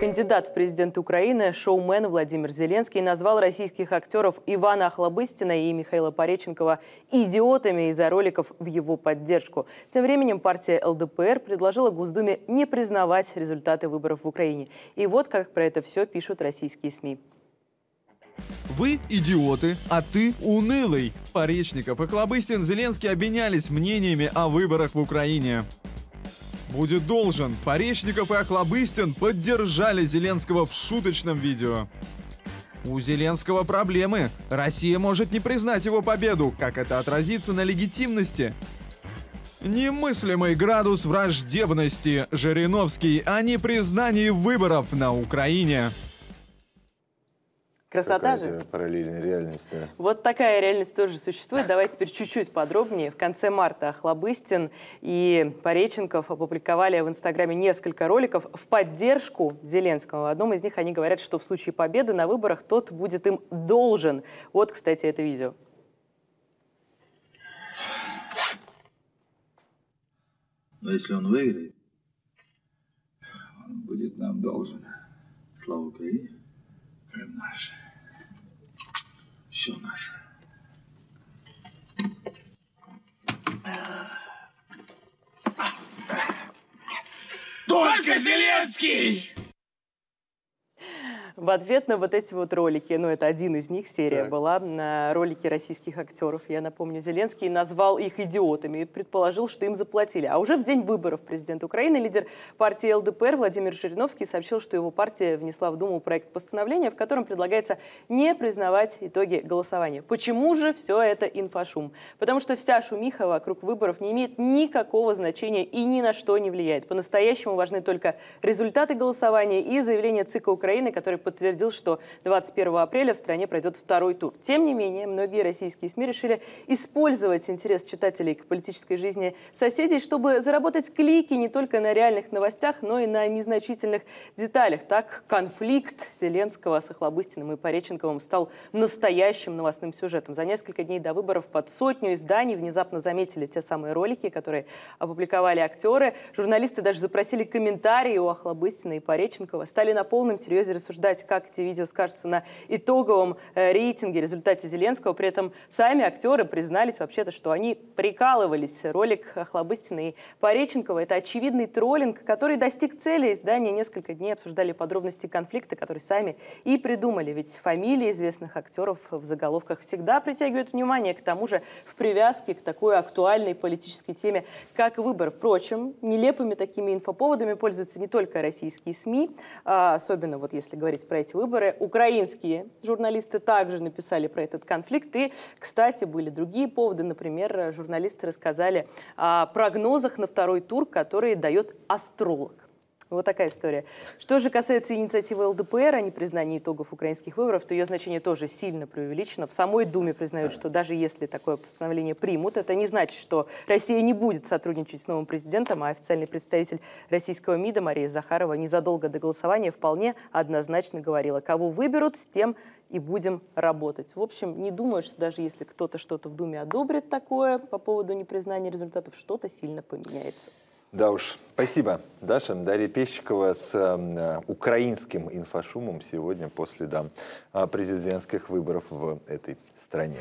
Кандидат в президенты Украины, шоумен Владимир Зеленский назвал российских актеров Ивана Охлобыстина и Михаила Пореченкова идиотами из-за роликов в его поддержку. Тем временем партия ЛДПР предложила Госдуме не признавать результаты выборов в Украине. И вот как про это все пишут российские СМИ. Вы идиоты, а ты унылый. Поречников и Хлобыстин Зеленский обменялись мнениями о выборах в Украине будет должен. Поречников и Охлобыстин поддержали Зеленского в шуточном видео. У Зеленского проблемы. Россия может не признать его победу. Как это отразится на легитимности? Немыслимый градус враждебности. Жириновский о непризнании выборов на Украине. Красота же. Параллельная реальность, да. Вот такая реальность тоже существует. Давай теперь чуть-чуть подробнее. В конце марта Охлобыстин и Пореченков опубликовали в Инстаграме несколько роликов в поддержку Зеленского. В одном из них они говорят, что в случае победы на выборах тот будет им должен. Вот, кстати, это видео. Но если он выиграет, он будет нам должен. Слава Украине! Крым наш. Все наше. Только Зеленский! В ответ на вот эти вот ролики, ну это один из них, серия так. была, на ролики российских актеров, я напомню, Зеленский назвал их идиотами и предположил, что им заплатили. А уже в день выборов президента Украины лидер партии ЛДПР Владимир Жириновский сообщил, что его партия внесла в Думу проект постановления, в котором предлагается не признавать итоги голосования. Почему же все это инфошум? Потому что вся шумиха вокруг выборов не имеет никакого значения и ни на что не влияет. По-настоящему важны только результаты голосования и заявление ЦИКа Украины, который подтвердил, что 21 апреля в стране пройдет второй тур. Тем не менее, многие российские СМИ решили использовать интерес читателей к политической жизни соседей, чтобы заработать клики не только на реальных новостях, но и на незначительных деталях. Так, конфликт Зеленского с Охлобыстиным и Пореченковым стал настоящим новостным сюжетом. За несколько дней до выборов под сотню изданий внезапно заметили те самые ролики, которые опубликовали актеры. Журналисты даже запросили комментарии у Охлобыстина и Пореченкова, стали на полном серьезе рассуждать сказать, как эти видео скажутся на итоговом э, рейтинге, результате Зеленского. При этом сами актеры признались вообще-то, что они прикалывались. Ролик Хлобыстина и Пореченкова – это очевидный троллинг, который достиг цели. Издания несколько дней обсуждали подробности конфликта, которые сами и придумали. Ведь фамилии известных актеров в заголовках всегда притягивают внимание. К тому же в привязке к такой актуальной политической теме, как выбор. Впрочем, нелепыми такими инфоповодами пользуются не только российские СМИ, а особенно вот если говорить про эти выборы. Украинские журналисты также написали про этот конфликт. И, кстати, были другие поводы. Например, журналисты рассказали о прогнозах на второй тур, которые дает астролог. Вот такая история. Что же касается инициативы ЛДПР о непризнании итогов украинских выборов, то ее значение тоже сильно преувеличено. В самой Думе признают, что даже если такое постановление примут, это не значит, что Россия не будет сотрудничать с новым президентом, а официальный представитель российского МИДа Мария Захарова незадолго до голосования вполне однозначно говорила, кого выберут, с тем и будем работать. В общем, не думаю, что даже если кто-то что-то в Думе одобрит такое по поводу непризнания результатов, что-то сильно поменяется. Да уж, спасибо, Даша. Дарья Пещикова с э, украинским инфошумом сегодня после да, президентских выборов в этой стране.